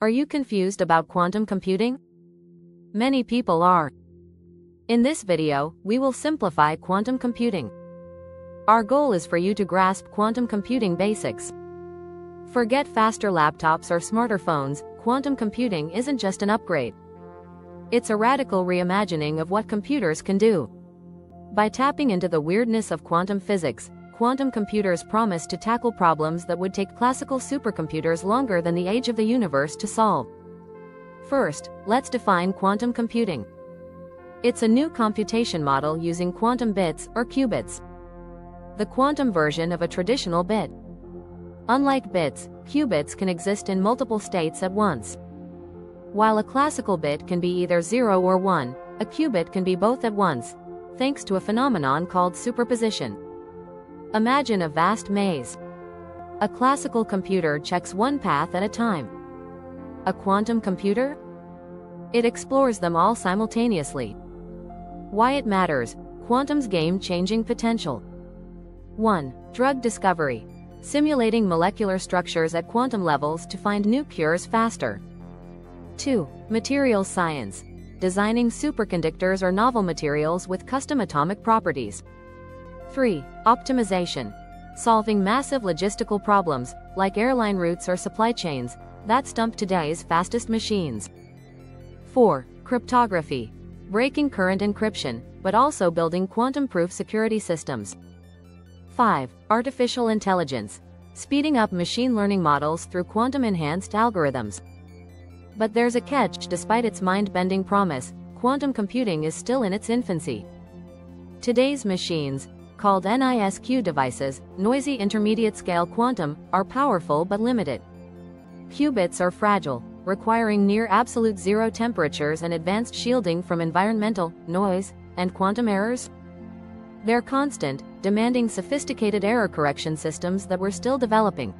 Are you confused about quantum computing? Many people are. In this video, we will simplify quantum computing. Our goal is for you to grasp quantum computing basics. Forget faster laptops or smarter phones, quantum computing isn't just an upgrade. It's a radical reimagining of what computers can do. By tapping into the weirdness of quantum physics, quantum computers promise to tackle problems that would take classical supercomputers longer than the age of the universe to solve. First, let's define quantum computing. It's a new computation model using quantum bits or qubits. The quantum version of a traditional bit. Unlike bits, qubits can exist in multiple states at once. While a classical bit can be either 0 or 1, a qubit can be both at once, thanks to a phenomenon called superposition. Imagine a vast maze. A classical computer checks one path at a time. A quantum computer? It explores them all simultaneously. Why it matters, quantum's game-changing potential. 1. Drug discovery. Simulating molecular structures at quantum levels to find new cures faster. 2. Materials science. Designing superconductors or novel materials with custom atomic properties. 3. Optimization. Solving massive logistical problems, like airline routes or supply chains, that stump today's fastest machines. 4. Cryptography. Breaking current encryption, but also building quantum-proof security systems. 5. Artificial intelligence. Speeding up machine learning models through quantum-enhanced algorithms. But there's a catch despite its mind-bending promise, quantum computing is still in its infancy. Today's machines, called NISQ devices, noisy intermediate-scale quantum, are powerful but limited. Qubits are fragile, requiring near absolute zero temperatures and advanced shielding from environmental, noise, and quantum errors. They're constant, demanding sophisticated error correction systems that we're still developing.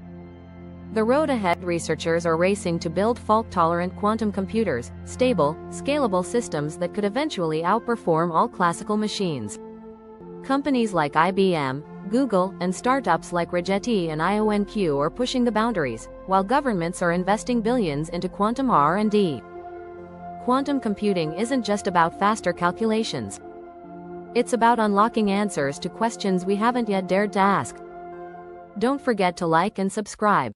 The road ahead researchers are racing to build fault-tolerant quantum computers, stable, scalable systems that could eventually outperform all classical machines. Companies like IBM, Google, and startups like Rigetti and IonQ are pushing the boundaries, while governments are investing billions into quantum R&D. Quantum computing isn't just about faster calculations. It's about unlocking answers to questions we haven't yet dared to ask. Don't forget to like and subscribe.